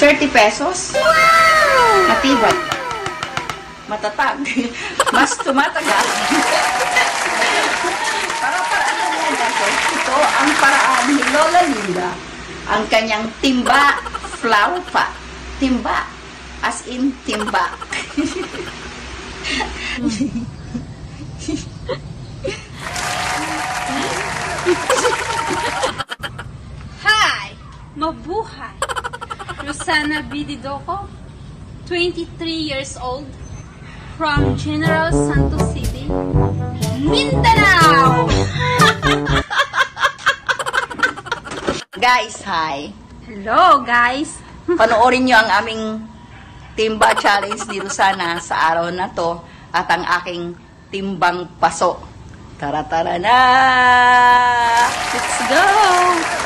30 pesos. Wow! Matibay. Matatag. Mas tumatagal. para paraan yan kasi ito ang paraan ni Lola Linda. Ang kanyang timba pot. Timba. As in timba. Hi! Mabuhay! Rosana Bididoko, 23 years old, from General Santos City, Mindanao! Guys, hi. Hello, guys! Panoorin nyo ang aming timba challenge ni Rosana sa araw na to at ang aking timbang paso. Tara-tara na! Let's go!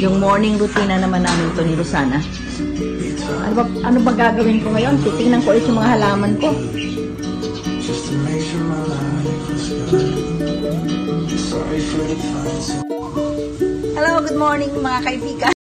Yung morning routine na naman namin to ni Rosana. Ano ba, ano ba gagawin ko ngayon? Titingnan ko ulit yung mga halaman ko. Hello, good morning mga kaibigan.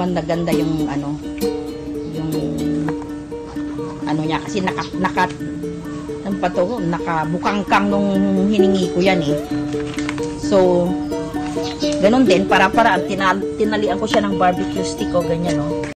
Gumanda-ganda yung ano, yung ano niya kasi naka, naka ano pa to, nakabukangkang nung hiningi ko yan eh. So, ganun din, para-para, tinal, tinalian ko siya ng barbecue stick o ganyan, no.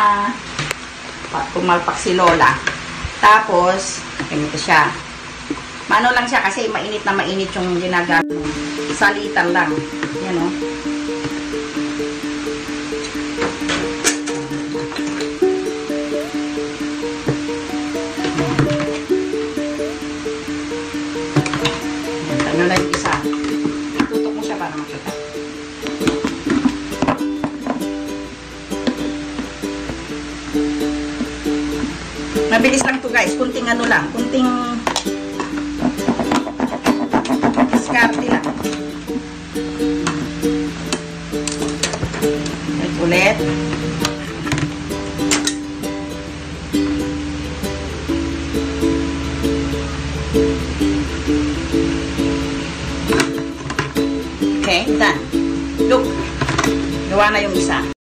Na. Pa- Pumalpak si Lola. Tapos, ganito siya. Mano lang siya kasi mainit na mainit yung ginagamit. Salitan lang. Yan o. Mabilis lang to guys. Kunting ano lang. Kunting diskarte lang. Ulit ulit. Okay, done. Look. Gawa na yung isa.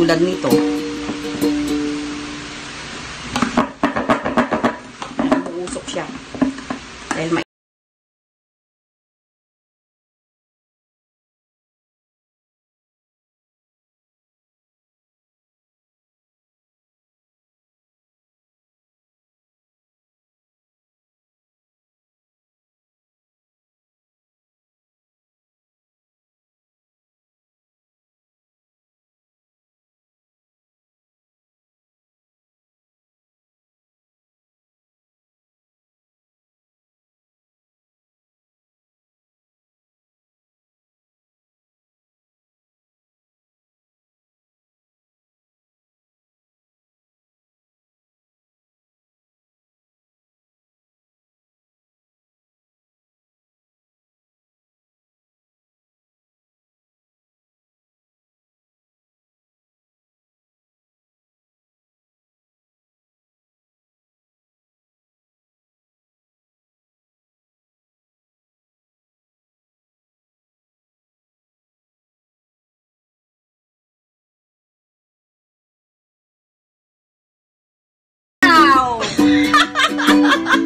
Tulad nito. Ayan, Uusok siya. Dahil ha ha ha